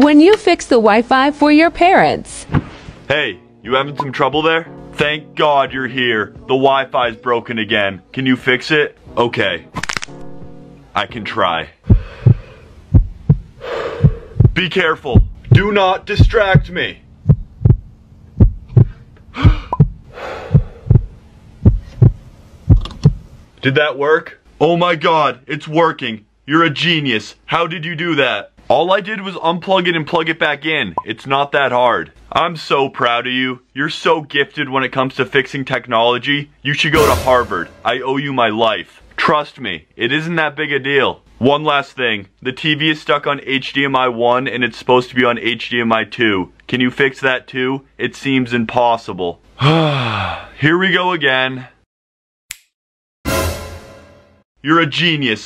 when you fix the Wi-Fi for your parents. Hey, you having some trouble there? Thank God you're here. The Wi-Fi's broken again. Can you fix it? Okay. I can try. Be careful. Do not distract me. Did that work? Oh my god, it's working. You're a genius. How did you do that? All I did was unplug it and plug it back in. It's not that hard. I'm so proud of you. You're so gifted when it comes to fixing technology. You should go to Harvard. I owe you my life. Trust me, it isn't that big a deal. One last thing. The TV is stuck on HDMI 1 and it's supposed to be on HDMI 2. Can you fix that too? It seems impossible. Here we go again. You're a genius.